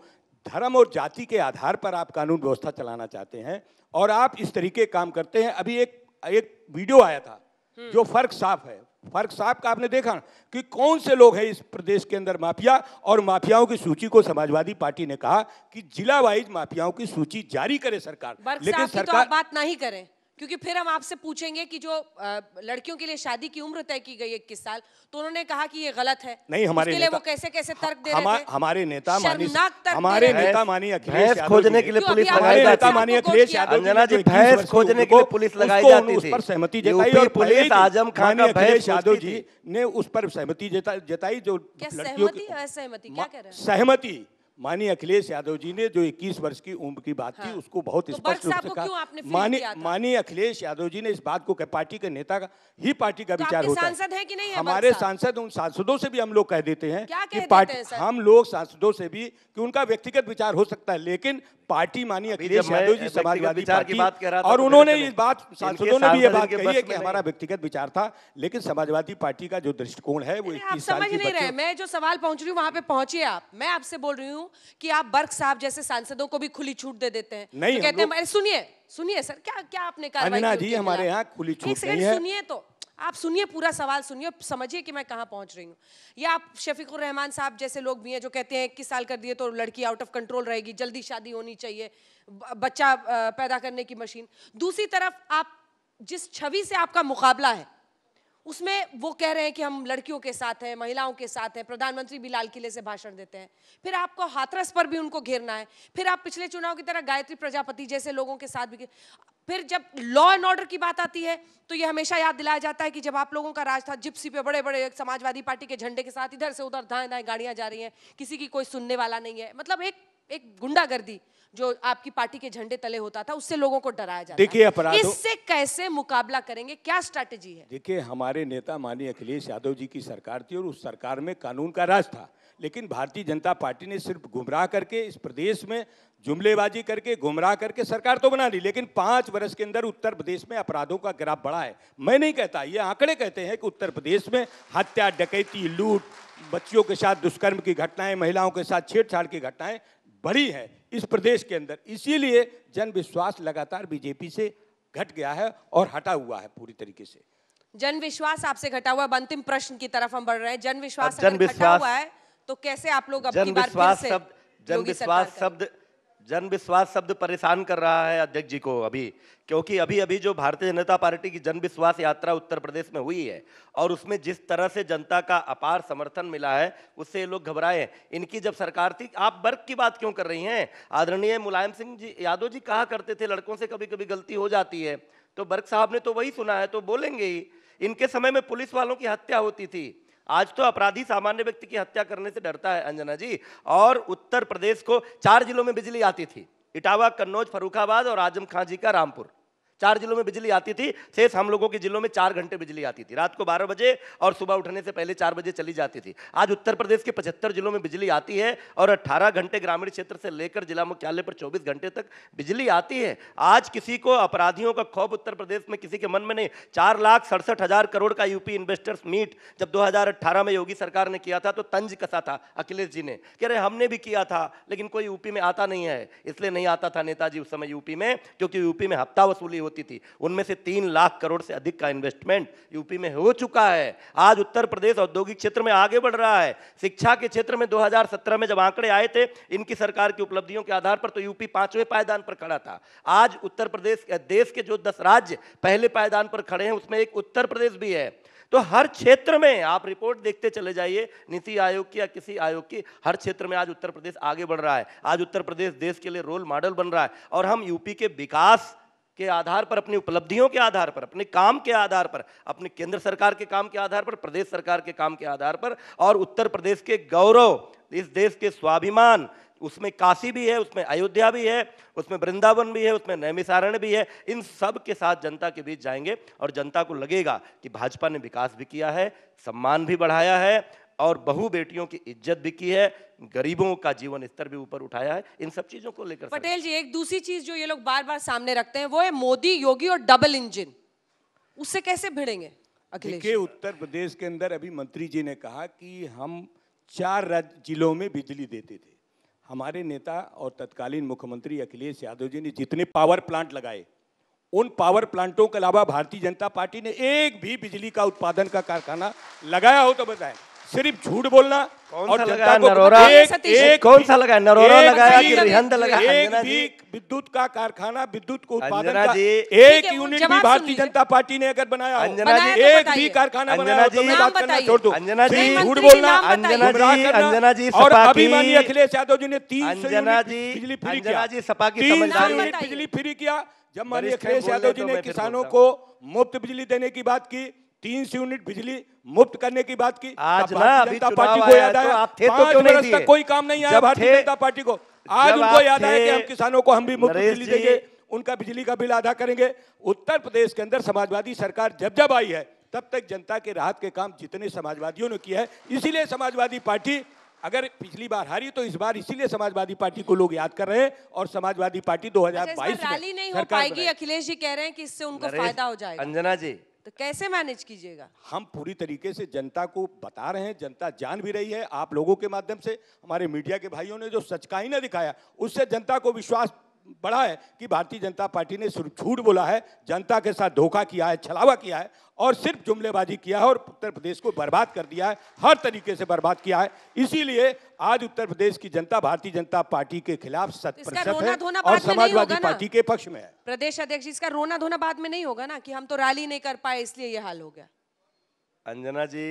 धर्म और जाति के आधार पर आप कानून व्यवस्था चलाना चाहते हैं और आप इस तरीके काम करते हैं। अभी एक एक वीडियो आया था जो फ़र्क साफ़ है। फ़र्क साहब का आपने देखा कि कौन से लोग हैं इस प्रदेश के अंदर माफिया? और माफियाओं की सूची को समाजवादी पार्टी ने कहा कि जिला वाइज माफियाओं की सूची जारी करे सरकार।
लेकिन सरकार तो बात नहीं करें। क्योंकि फिर हम आपसे पूछेंगे कि जो लड़कियों के लिए शादी की उम्र तय की गई इक्कीस साल तो उन्होंने कहा कि ये गलत है।
नहीं हमारे
उसके लिए वो कैसे कैसे तर्क दे
हमा-
रहे थे?
हमारे नेता
दे
हमारे नेता माननीय अखिलेश
भैंस खोजने के लिए पुलिस
हमारे
जाती
नेता
आपको
अखिलेश यादव जी
अंजना
ने
जी
जो 21
भैंस खोजने के लिए पुलिस लगाई जाती
उस
थी।
पर सहमति जताई और
पुलिस आज़म खान का भैंस
अखिलेश यादव जी ने उस पर सहमति जताई जो
सहमति क्या कह रहे हैं?
सहमति। माननीय अखिलेश यादव जी ने जो 21 वर्ष की उम्र की बात थी
हाँ।
उसको बहुत
तो
स्पष्ट रूप से कहा माननीय अखिलेश यादव जी ने इस बात को कह पार्टी के नेता का ही पार्टी का
तो
विचार
तो
होता
सांसद है कि नहीं है
हमारे सांसद उन सांसदों से भी हम लोग कह देते हैं कि पार्टी? हम लोग सांसदों से भी कि उनका व्यक्तिगत विचार हो सकता है लेकिन पार्टी
अभी
अखिलेश यादव जी समाजवादी पार्टी
बात कह रहा था
और
तो
उन्होंने इस बात सांसदों ने भी ये बात कही है कि हमारा व्यक्तिगत विचार था लेकिन समाजवादी पार्टी का जो दृष्टिकोण है वो
आप
21 साल
समझ
की
नहीं रहे। मैं जो सवाल पहुँच रही हूँ वहाँ पे पहुंचिए आप। मैं आपसे बोल रही हूँ कि आप बर्क साहब जैसे सांसदों को भी खुली छूट दे देते हैं।
नहीं,
तो कहते हैं सुनिए सुनिए सर क्या क्या आपने कहा
जी, हमारे यहाँ खुली छूट है।
सुनिए तो। आप सुनिए पूरा सवाल, सुनिए, समझिए कि मैं कहाँ पहुँच रही हूँ। या आप शफीकुर रहमान साहब जैसे लोग भी हैं जो कहते हैं, इक्कीस साल कर दिए तो लड़की आउट ऑफ़ कंट्रोल रहेगी, जल्दी शादी होनी चाहिए बच्चा पैदा करने की मशीन। दूसरी तरफ़ आप जिस छवि से आपका मुकाबला है उसमें वो कह रहे हैं कि हम लड़कियों के साथ हैं, महिलाओं के साथ हैं, प्रधानमंत्री भी लाल किले से भाषण देते हैं। फिर आपको हाथरस पर भी उनको घेरना है। फिर आप पिछले चुनाव की तरह गायत्री प्रजापति जैसे लोगों के साथ भी फिर जब लॉ एंड ऑर्डर की बात आती है तो ये हमेशा याद दिलाया जाता है कि जब आप लोगों का राज था, जिप्सी पे बड़े बड़े समाजवादी पार्टी के झंडे के साथ इधर से उधर दाएँ दाएँ गाड़ियाँ जा रही हैं, किसी की कोई सुनने वाला नहीं है। मतलब एक एक गुंडागर्दी जो आपकी पार्टी के झंडे तले होता था उससे लोगों को डराया जाता
देखिए, अपराधों-
इससे कैसे मुकाबला करेंगे? क्या स्ट्रैटेजी है?
देखिए हमारे नेता माननीय अखिलेश यादव जी की सरकार थी और उस सरकार में कानून का राज था। लेकिन भारतीय जनता पार्टी ने सिर्फ़ गुमराह करके इस प्रदेश में जुमलेबाजी करके गुमराह करके सरकार तो बना ली लेकिन पाँच वर्ष के अंदर उत्तर प्रदेश में अपराधों का ग्राफ बढ़ा है। मैं नहीं कहता ये आंकड़े कहते हैं कि उत्तर प्रदेश में हत्या डकैती लूट बच्चियों के साथ दुष्कर्म की घटनाएँ महिलाओं के साथ छेड़छाड़ की घटनाएँ बढ़ी है इस प्रदेश के अंदर। इसीलिए जनविश्वास लगातार बीजेपी से घट गया है और हटा हुआ है पूरी तरीके से।
जनविश्वास आपसे घटा हुआ है। अब अंतिम प्रश्न की तरफ़ हम बढ़ रहे हैं।
जनविश्वास जन विश्वास-
हुआ है तो कैसे आप लोग अब
जन
बार फिर
विश्वास
से
शब्द जन विश्वास शब्द जन विश्वास शब्द परेशान कर रहा है अध्यक्ष जी को अभी, क्योंकि अभी अभी जो भारतीय जनता पार्टी की जन विश्वास यात्रा उत्तर प्रदेश में हुई है और उसमें जिस तरह से जनता का अपार समर्थन मिला है, उससे ये लोग घबराए हैं। इनकी जब सरकार थी, आप वर्ग की बात क्यों कर रही हैं? आदरणीय मुलायम सिंह जी, यादव जी कहा करते थे? लड़कों से कभी कभी गलती हो जाती है। तो बर्ग साहब ने तो वही सुना है तो बोलेंगे ही। इनके समय में पुलिस वालों की हत्या होती थी। आज तो अपराधी सामान्य व्यक्ति की हत्या करने से डरता है, अंजना जी। और उत्तर प्रदेश को चार जिलों में बिजली आती थी, इटावा, कन्नौज फरुखाबाद और आज़म खां जी का रामपुर। चार जिलों में बिजली आती थी। शेष हम लोगों के जिलों में चार घंटे बिजली आती थी। रात को बारह बजे और सुबह उठने से पहले चार बजे चली जाती थी। आज उत्तर प्रदेश के पचहत्तर जिलों में बिजली आती है और अट्ठारह घंटे ग्रामीण क्षेत्र से लेकर जिला मुख्यालय पर चौबीस घंटे तक बिजली आती है। आज किसी को अपराधियों का खौफ उत्तर प्रदेश में किसी के मन में नहीं। चार लाख सड़सठ हज़ार करोड़ का यूपी इन्वेस्टर्स मीट जब 2018 में योगी सरकार ने किया था तो तंज कसा था अखिलेश जी ने। कह रहे, हमने भी किया था, लेकिन कोई यूपी में आता नहीं है। इसलिए नहीं आता था नेताजी उस समय यूपी में, क्योंकि यूपी में हफ़्ता वसूली होती थी। उनमें से तीन लाख करोड़ से अधिक का इन्वेस्टमेंट यूपी में हो चुका है। आज उत्तर प्रदेश औद्योगिक क्षेत्र में आगे बढ़ रहा है। शिक्षा के क्षेत्र में 2017 में जब आंकड़े आए थे, इनकी सरकार की उपलब्धियों के आधार पर तो यूपी पाँचवें पायदान पर खड़ा था। आज उत्तर प्रदेश देश के जो दस राज्य पहले पायदान पर खड़े हैं, उसमें एक उत्तर प्रदेश भी है। तो हर क्षेत्र में आप रिपोर्ट देखते चले जाइए, नीति आयोग की या किसी आयोग की, हर क्षेत्र में आज उत्तर प्रदेश आगे बढ़ रहा है। आज उत्तर प्रदेश देश के लिए रोल मॉडल बन रहा है। और हम यूपी के विकास के आधार पर, अपनी उपलब्धियों के आधार पर, अपने काम के आधार पर, अपने केंद्र सरकार के काम के आधार पर, प्रदेश सरकार के काम के आधार पर और उत्तर प्रदेश के गौरव, इस देश के स्वाभिमान, उसमें काशी भी है, उसमें अयोध्या भी है, उसमें वृंदावन भी है, उसमें नैमिसारण भी है, इन सब के साथ जनता के बीच जाएँगे और जनता को लगेगा कि भाजपा ने विकास भी किया है, सम्मान भी बढ़ाया है और बहु बेटियों की इज़्ज़त भी की है गरीबों का जीवन स्तर भी ऊपर उठाया है इन सब चीज़ों को लेकर
पटेल जी एक दूसरी चीज़ जो ये लोग बार बार सामने रखते हैं वो है मोदी योगी और डबल इंजन। उससे कैसे भिड़ेंगे
देखिए उत्तर प्रदेश के अंदर अभी मंत्री जी ने कहा कि हम चार राज्य जिलों में बिजली देते थे। हमारे नेता और तत्कालीन मुख्यमंत्री अखिलेश यादव जी ने जितने पावर प्लांट लगाए उन पावर प्लांटों के अलावा भारतीय जनता पार्टी ने एक भी बिजली का उत्पादन का कारखाना लगाया हो तो बताएँ। सिर्फ़ झूठ बोलना और जनता को एक एक
कौन सा लगाया? नरोरा लगाया
कि
रिहंद लगाया?
एक भी विद्युत का कारखाना विद्युत को उत्पादन का एक यूनिट भी भारतीय जनता पार्टी ने अगर बनाया
अंजना जी।
तो
एक भी कारखाना
अंजना
बनाया तो
जी।
मैं बात करना छोड़ दो।
अंजना जी।
झूठ बोलना
अंजना जी, अंजना जी,
और अभी माननीय अखिलेश यादव जी ने तीन सौ
अंजना जी,
बिजली फ्री
अंजना
किया।
जी, सपा की
तीन
समझदारी-
यूनिट बिजली फ्री किया। जब माननीय अखिलेश यादव जी ने किसानों को मुफ़्त बिजली देने की बात की तीन सौ यूनिट बिजली मुफ़्त करने की बात की।
आज ना, अभी
जनता पार्टी को याद
तो
आया?
आप थे तो क्यों नहीं दिए?
कोई काम नहीं आया भारतीय जनता पार्टी को। आज उनको याद आया कि हम किसानों को हम भी मुफ़्त बिजली देंगे उनका बिजली का बिल आधा करेंगे। उत्तर प्रदेश के अंदर समाजवादी सरकार जब जब आई है तब तक जनता के राहत के काम जितने समाजवादियों ने किया है इसीलिए समाजवादी पार्टी अगर पिछली बार हारी तो इस बार इसीलिए समाजवादी पार्टी को लोग याद कर रहे हैं और समाजवादी पार्टी
अच्छा, इस
2022
बार
में
रैली नहीं हो पाएगी अखिलेश जी कह रहे हैं कि इससे उनको फ़ायदा हो जाएगा।
अंजना जी
तो कैसे मैनेज कीजिएगा?
हम पूरी तरीके से जनता को बता रहे हैं, जनता जान भी रही है, आप लोगों के माध्यम से, हमारे मीडिया के भाइयों ने जो सच्चाई न दिखाया, उससे जनता को विश्वास बढ़ा है कि भारतीय जनता पार्टी ने सिर्फ़ झूठ बोला है जनता के साथ धोखा किया है छलावा किया है और सिर्फ़ जुमलेबाजी किया है और उत्तर प्रदेश को बर्बाद कर दिया है हर तरीके से बर्बाद किया है। इसीलिए आज उत्तर प्रदेश की जनता भारतीय जनता पार्टी के खिलाफ शत प्रतिशत है और
में
समाजवादी पार्टी के पक्ष में है।
प्रदेश अध्यक्ष इसका रोना धोना बाद में नहीं होगा ना कि हम तो रैली नहीं कर पाए इसलिए ये हाल हो गया?
अंजना जी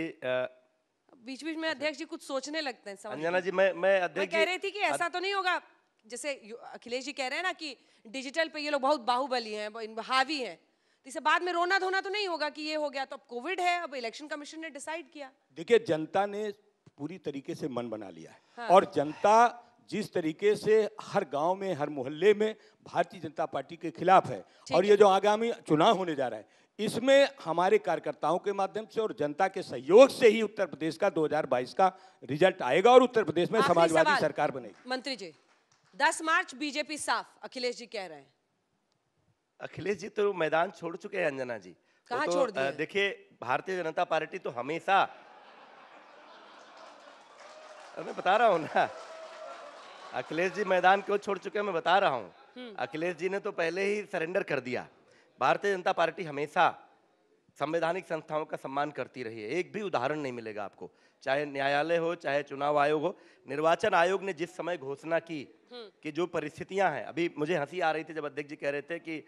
बीच बीच में अध्यक्ष जी कुछ सोचने लगते हैं
अंजना जी मैं मैं
मैं
अध्यक्ष
कह रही थी कि ऐसा तो नहीं होगा। जैसे अखिलेश जी कह रहे हैं ना कि डिजिटल पे ये लोग बहुत बाहुबली हैं हावी हैं। तो इसे बाद में रोना धोना तो नहीं होगा कि ये हो गया तो अब कोविड है अब इलेक्शन कमीशन ने डिसाइड किया।
देखिए जनता ने पूरी तरीके से मन बना लिया है।
हाँ।
और जनता जिस तरीके से हर गाँव में हर मोहल्ले में भारतीय जनता पार्टी के खिलाफ है और ये जो आगामी चुनाव होने जा रहा है इसमें हमारे कार्यकर्ताओं के माध्यम से और जनता के सहयोग से ही उत्तर प्रदेश का 2022 का रिज़ल्ट आएगा और उत्तर प्रदेश में समाजवादी सरकार बनेगी।
मंत्री जी 10 मार्च बीजेपी साफ़ अखिलेश जी कह रहे हैं।
अखिलेश जी तो मैदान छोड़ चुके हैं अंजना जी।
कहाँ
तो,
छोड़ दिए?
अ, देखिए भारतीय जनता पार्टी तो हमेशा मैं बता रहा हूँ ना। अखिलेश जी मैदान क्यों छोड़ चुके हैं मैं बता रहा हूँ। अखिलेश जी ने तो पहले ही सरेंडर कर दिया। भारतीय जनता पार्टी हमेशा संवैधानिक संस्थाओं का सम्मान करती रही है। एक भी उदाहरण नहीं मिलेगा आपको। चाहे न्यायालय हो चाहे चुनाव आयोग हो निर्वाचन आयोग ने जिस समय घोषणा की कि जो परिस्थितियाँ हैं अभी मुझे हँसी आ रही थी जब अध्यक्ष जी कह रहे थे कि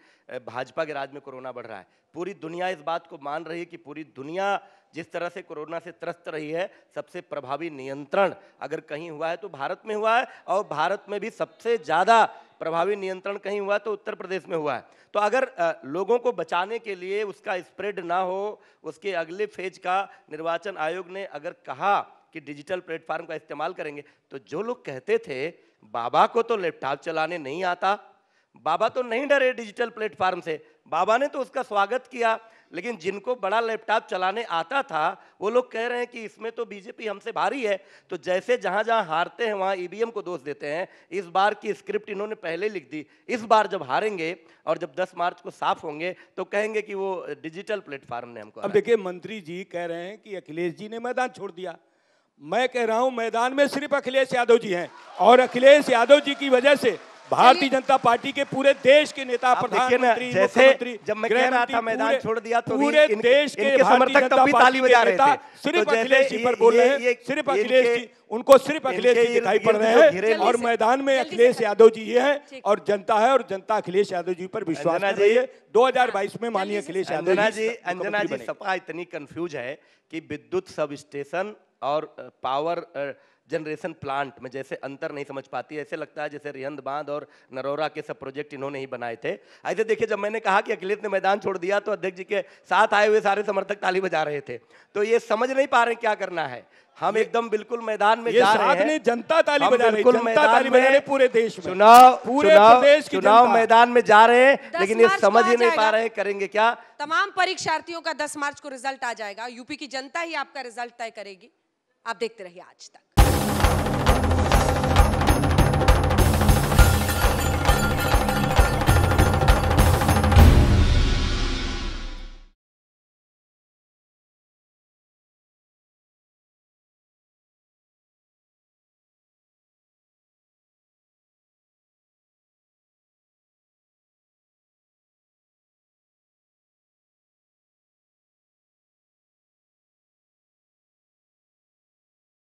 भाजपा के राज्य में कोरोना बढ़ रहा है। पूरी दुनिया इस बात को मान रही है कि पूरी दुनिया जिस तरह से कोरोना से त्रस्त रही है, सबसे प्रभावी नियंत्रण। अगर कहीं हुआ है तो भारत में हुआ है, और भारत में भी सबसे ज़्यादा प्रभावी नियंत्रण कहीं हुआ तो उत्तर प्रदेश में हुआ है। तो अगर लोगों को बचाने के लिए उसका स्प्रेड ना हो, उसके अगले फ़ेज़ का निर्वाचन आयोग ने अगर कहा कि डिजिटल प्लेटफॉर्म का इस्तेमाल करेंगे तो जो लोग कहते थे, बाबा को तो लैपटॉप चलाने नहीं आता, बाबा तो नहीं डरे डिजिटल प्लेटफॉर्म से, बाबा ने तो उसका स्वागत किया। लेकिन जिनको बड़ा लैपटॉप चलाने आता था, वो लोग कह रहे हैं कि इसमें तो बीजेपी हमसे भारी है। तो जैसे जहाँ जहाँ हारते हैं, वहाँ ईवीएम को दोष देते हैं। इस बार की स्क्रिप्ट इन्होंने पहले लिख दी। इस बार जब हारेंगे और जब 10 मार्च को साफ़ होंगे तो कहेंगे कि वो डिजिटल प्लेटफॉर्म ने हमको
अब। देखिए, मंत्री जी कह रहे हैं कि अखिलेश जी ने मैदान छोड़ दिया। मैं कह रहा हूँ, मैदान में सिर्फ़ अखिलेश यादव जी हैं और अखिलेश यादव जी की वजह से भारतीय जनता पार्टी के पूरे देश के नेता प्रधानमंत्री
जैसे
मुख्यमंत्री,
जब मैं कह रहा था मैदान छोड़ दिया तो
पूरे
इन-
देश के
समर्थक तब भी ताली बजा रहे थे।
सिर्फ़
तो
अखिलेश जी पर बोल रहे हैं सिर्फ़ अखिलेश जी उनको सिर्फ़ अखिलेश जी दिखाई पड़ रहे हैं और मैदान में अखिलेश यादव जी ये हैं और जनता है और जनता अखिलेश यादव जी पर विश्वास कर रही है। 2022 में माननीय अखिलेश यादव
अंजना
जी
अंजना जी सपा इतनी कंफ्यूज है कि विद्युत सब स्टेशन और पावर जनरेशन प्लांट में जैसे अंतर नहीं समझ पाती ऐसे लगता है जैसे रिहंद बाँध और नरोरा के सब प्रोजेक्ट इन्होंने ही बनाए थे। ऐसे देखिए जब मैंने कहा कि अखिलेश ने मैदान छोड़ दिया तो अध्यक्ष जी के साथ आए हुए सारे समर्थक ताली बजा रहे थे। तो ये समझ नहीं पा रहे क्या करना है। हम एकदम बिल्कुल मैदान में
ये
जा रहे हैं।
जनता ताली बजा रही
बिल्कुल
जनता
मैदान
ताली बजा
में
रही पूरे देश में।
चुनाव
पूरे
चुनाव
प्रदेश की
चुनाव मैदान में जा रहे हैं लेकिन ये समझ ही नहीं पा रहे हैं करेंगे क्या।
तमाम परीक्षार्थियों का 10 मार्च को रिज़ल्ट आ जाएगा। यूपी की जनता ही आपका रिज़ल्ट तय करेगी। आप देखते रहिए आज तक। you